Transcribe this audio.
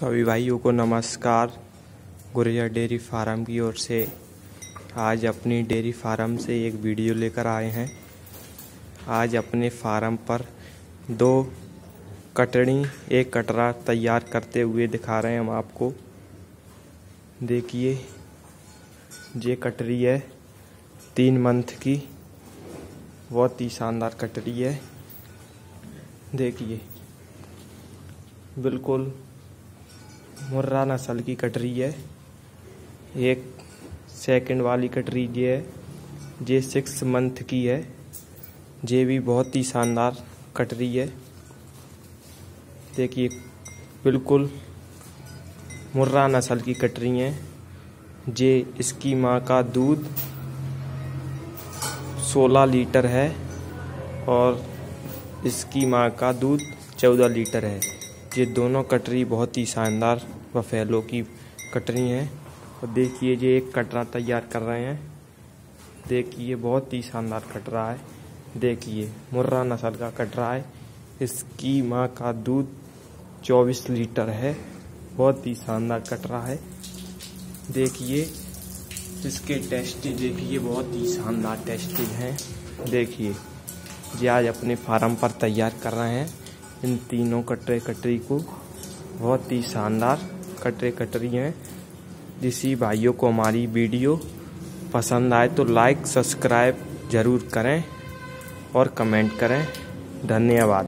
सभी भाइयों को नमस्कार। गुरिया डेयरी फार्म की ओर से आज अपनी डेयरी फार्म से एक वीडियो लेकर आए हैं। आज अपने फार्म पर दो कटड़ी, एक कटरा तैयार करते हुए दिखा रहे हैं हम आपको। देखिए, ये कटरी है तीन मंथ की। बहुत ही शानदार कटरी है। देखिए, बिल्कुल मुर्रा नस्ल की कटरी है। एक सेकंड वाली कटरी ये है ये सिक्स मंथ की है। ये भी बहुत ही शानदार कटरी है। देखिए, बिल्कुल मुर्रा नस्ल की कटरी है। जे इसकी माँ का दूध 16 लीटर है और इसकी माँ का दूध 14 लीटर है। ये दोनों कटरी बहुत ही शानदार बफेलो की कटरी हैं। और देखिए ये एक कटरा तैयार कर रहे हैं। देखिए बहुत ही शानदार कटरा है। देखिए मुर्रा नस्ल का कटरा है। इसकी माँ का दूध 24 लीटर है। बहुत ही शानदार कटरा है। देखिए इसके टेस्ट देखिए, बहुत ही शानदार टेस्टेज हैं। देखिए ये आज अपने फार्म पर तैयार कर रहे हैं। इन तीनों कटरे कटरी को बहुत ही शानदार कटरे कटरी हैं। जिस भाइयों को हमारी वीडियो पसंद आए तो लाइक सब्सक्राइब ज़रूर करें और कमेंट करें। धन्यवाद।